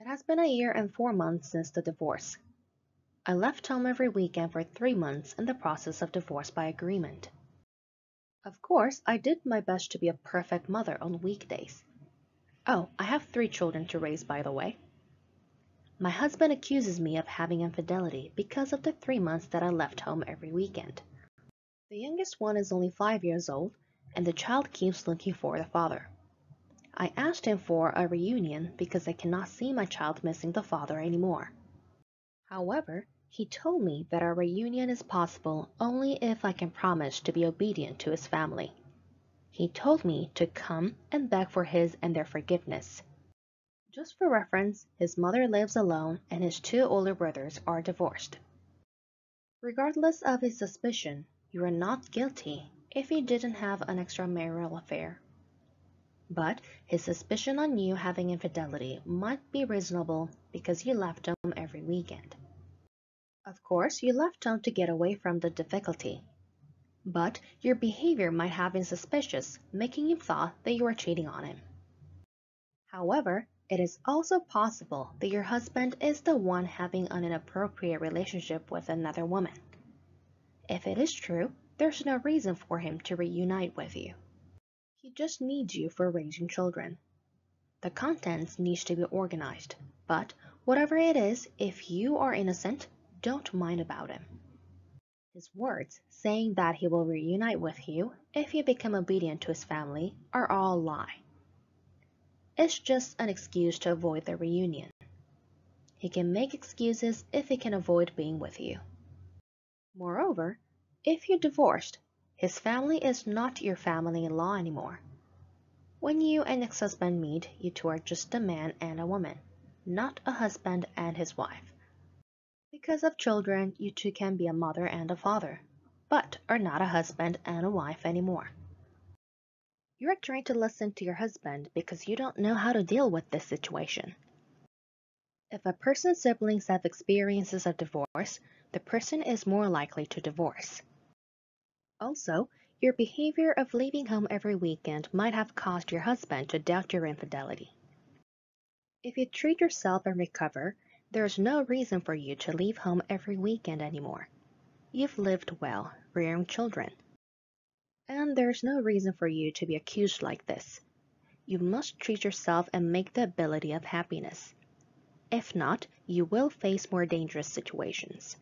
It has been a year and four months since the divorce. I left home every weekend for three months in the process of divorce by agreement. Of course, I did my best to be a perfect mother on weekdays. Oh, I have three children to raise, by the way. My husband accuses me of having infidelity because of the three months that I left home every weekend. The youngest one is only five years old, and the child keeps looking for the father. I asked him for a reunion because I cannot see my child missing the father anymore. However, he told me that a reunion is possible only if I can promise to be obedient to his family. He told me to come and beg for his and their forgiveness. Just for reference, his mother lives alone and his two older brothers are divorced. Regardless of his suspicion, you are not guilty if you didn't have an extramarital affair. But his suspicion on you having infidelity might be reasonable because you left home every weekend. Of course, you left home to get away from the difficulty. But your behavior might have been suspicious, making him thought that you were cheating on him. However, it is also possible that your husband is the one having an inappropriate relationship with another woman. If it is true, there's no reason for him to reunite with you. He just needs you for raising children. The contents needs to be organized, but whatever it is, if you are innocent, don't mind about him. His words, saying that he will reunite with you if you become obedient to his family, are all lie. It's just an excuse to avoid the reunion. He can make excuses if he can avoid being with you. Moreover, if you're divorced, his family is not your family-in-law anymore. When you and ex-husband meet, you two are just a man and a woman, not a husband and his wife. Because of children, you two can be a mother and a father, but are not a husband and a wife anymore. You are trying to listen to your husband because you don't know how to deal with this situation. If a person's siblings have experiences of divorce, the person is more likely to divorce. Also, your behavior of leaving home every weekend might have caused your husband to doubt your infidelity. If you treat yourself and recover, there is no reason for you to leave home every weekend anymore. You've lived well, rearing children. And there's no reason for you to be accused like this. You must treat yourself and make the ability of happiness. If not, you will face more dangerous situations.